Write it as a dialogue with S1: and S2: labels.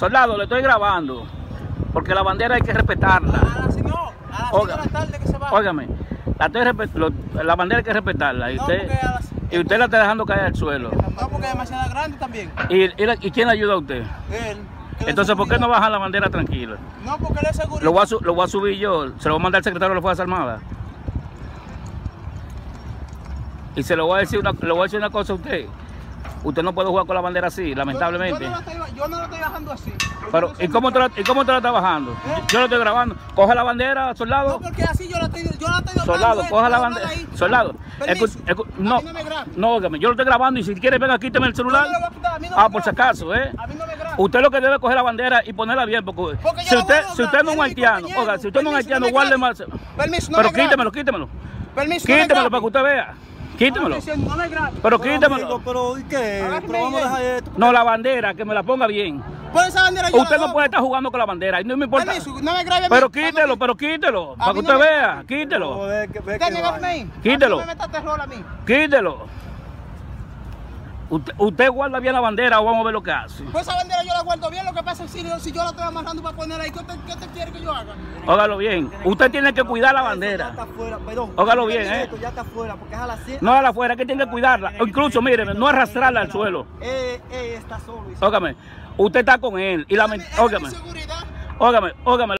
S1: Soldado, le estoy grabando. Porque la bandera hay que respetarla.
S2: A la señora, a la
S1: Oiga.
S2: señora tarde que se va.
S1: Óigame, la, lo- la bandera hay que respetarla. Y
S2: No,
S1: usted,
S2: las-
S1: y la está dejando caer al suelo.
S2: No, porque es demasiado grande también.
S1: ¿Y, y, la- y quién le ayuda a usted?
S2: Él. le
S1: Entonces, ¿por qué no baja la bandera tranquila?
S2: No, porque él es seguridad.
S1: Lo voy, a su- lo voy a subir yo, se lo voy a mandar al secretario de las Fuerzas Armadas. Y se lo voy a decir una, le voy a decir una cosa a usted. Usted no puede jugar con la bandera así, lamentablemente.
S2: Yo, no, la estoy, yo no la estoy bajando así.
S1: Pero, ¿y cómo, te la, ¿y cómo te la está bajando? Yo, yo lo estoy grabando. Coge la bandera, soldado.
S2: No, porque así yo la estoy, yo la estoy
S1: Soldado,
S2: eh,
S1: coja la bandera.
S2: ahí.
S1: Soldado, escu-
S2: A
S1: no,
S2: mí no me
S1: no, óigame, yo lo estoy grabando y si quiere venga, quíteme el celular.
S2: No a quitar, a
S1: Ah, por si acaso, ¿eh?
S2: A mí no me grabe.
S1: Usted lo que debe coger la bandera y ponerla bien, porque,
S2: Porque yo
S1: si, usted, si usted no es un
S2: es
S1: haitiano, oiga, si usted no es un haitiano, guarde más.
S2: Permiso, no
S1: Pero quítemelo, quítemelo.
S2: Permiso,
S1: Quítemelo para que usted vea. Quítemelo. Pero quítemelo.
S3: pero ¿y qué? Pero vamos a
S2: ahí.
S3: dejar esto.
S1: No, la bandera, que me la ponga bien.
S2: Por esa bandera yo
S1: Usted no puede estar jugando con la bandera, no me importa.
S2: Permiso, no me grabe a mí.
S1: Pero quítelo, pero quítelo, para que usted vea. Quítelo. Quítelo. Quítelo. Usted, usted guarda bien la bandera o vamos a ver lo que hace.
S2: Pues esa bandera yo la guardo bien. Lo que pasa es que si, si yo la estoy amarrando para poner ahí, ¿qué usted, qué usted quiere que yo haga?
S1: Ógalo bien. Usted tiene que cuidar la
S3: Eso Ya
S1: bandera.
S3: está fuera, perdón.
S1: Óigalo bien, ¿eh?
S3: Ya está fuera, porque es a las 7.
S1: No a la afuera, que tiene que cuidarla. Incluso, miren, no arrastrarla al suelo.
S3: Eh, eh, está solo.
S1: Ógame, usted está con él. Y la Ógame,
S2: seguridad.
S1: ógame, ógame.